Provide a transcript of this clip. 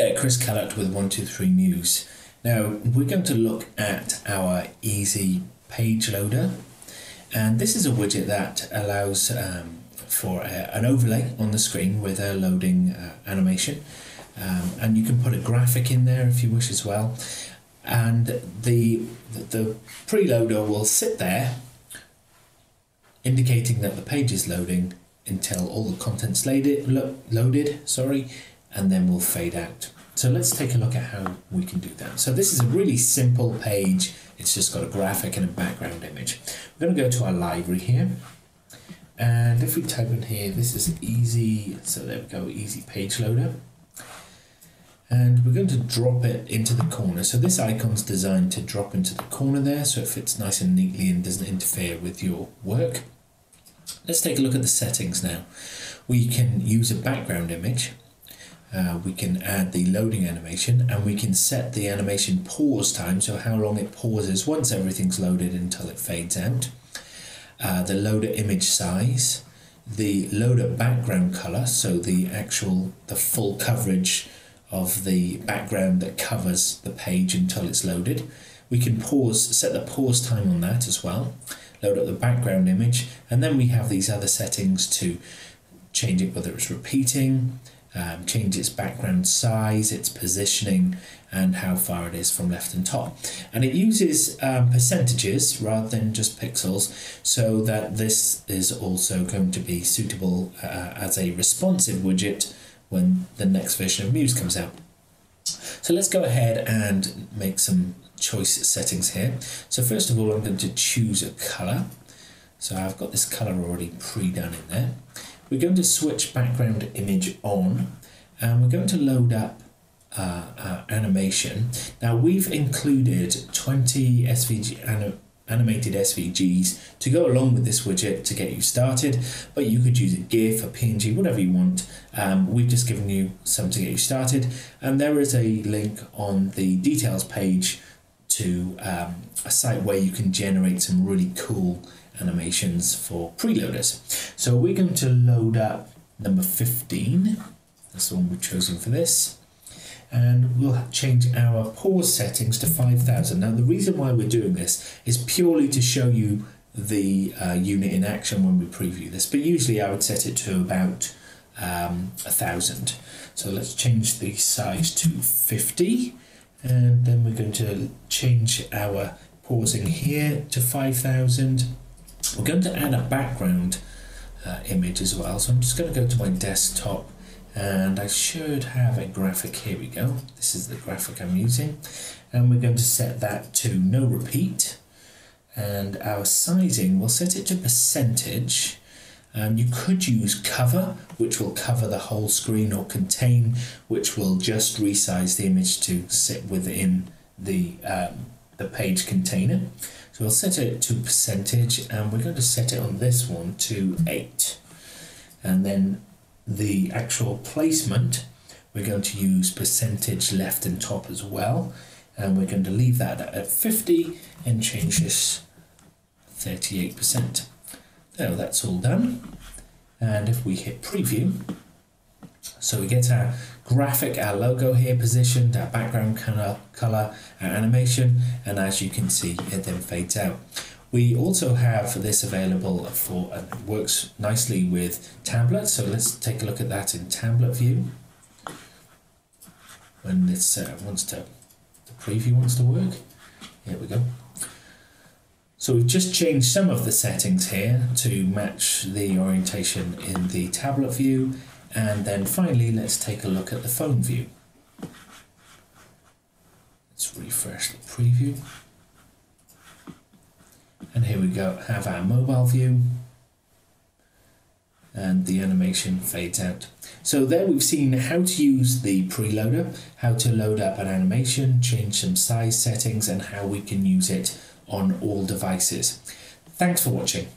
Yeah, Chris Callett with 123Muse. Now, we're going to look at our Easy Page Loader, and this is a widget that allows um, for a, an overlay on the screen with a loading uh, animation. Um, and you can put a graphic in there if you wish as well. And the, the, preloader will sit there indicating that the page is loading until all the content's lo loaded sorry, and then we'll fade out. So let's take a look at how we can do that. So this is a really simple page. It's just got a graphic and a background image. We're going to go to our library here. And if we type in here, this is easy, so there we go, easy page loader. And we're going to drop it into the corner. So this icon's designed to drop into the corner there, so it fits nice and neatly and doesn't interfere with your work. Let's take a look at the settings now. We can use a background image. Uh, we can add the loading animation and we can set the animation pause time, so how long it pauses once everything's loaded until it fades out. Uh, the loader image size, the loader background color, so the actual, the full coverage of the background that covers the page until it's loaded. We can pause, set the pause time on that as well load up the background image, and then we have these other settings to change it whether it's repeating, um, change its background size, its positioning, and how far it is from left and top. And it uses um, percentages rather than just pixels, so that this is also going to be suitable uh, as a responsive widget when the next version of Muse comes out. So let's go ahead and make some choice settings here. So first of all, I'm going to choose a color. So I've got this color already pre-done in there. We're going to switch background image on and we're going to load up uh, uh, animation. Now we've included 20 SVG anim animated SVGs to go along with this widget to get you started, but you could use a GIF, a PNG, whatever you want. Um, we've just given you some to get you started, and there is a link on the details page to um, a site where you can generate some really cool animations for preloaders. So we're going to load up number 15. That's the one we've chosen for this. And we'll change our pause settings to 5000. Now the reason why we're doing this is purely to show you the uh, unit in action when we preview this. But usually I would set it to about um, a thousand. So let's change the size to 50 and then we're going to change our pausing here to 5000 we're going to add a background uh, image as well. So I'm just going to go to my desktop and I should have a graphic. Here we go. This is the graphic I'm using. And we're going to set that to no repeat. And our sizing we'll set it to percentage. Um, you could use cover, which will cover the whole screen, or contain, which will just resize the image to sit within the, um, the page container. So we'll set it to percentage, and we're going to set it on this one to 8. And then the actual placement, we're going to use percentage left and top as well. And we're going to leave that at 50 and change this 38%. Now that's all done. And if we hit preview, so we get our graphic, our logo here positioned, our background color, color, our animation, and as you can see, it then fades out. We also have this available for, and it works nicely with tablet, so let's take a look at that in tablet view. When this uh, wants to, the preview wants to work. Here we go. So we've just changed some of the settings here to match the orientation in the tablet view. And then finally, let's take a look at the phone view. Let's refresh the preview. And here we go, have our mobile view. And the animation fades out. So there we've seen how to use the preloader, how to load up an animation, change some size settings, and how we can use it on all devices. Thanks for watching.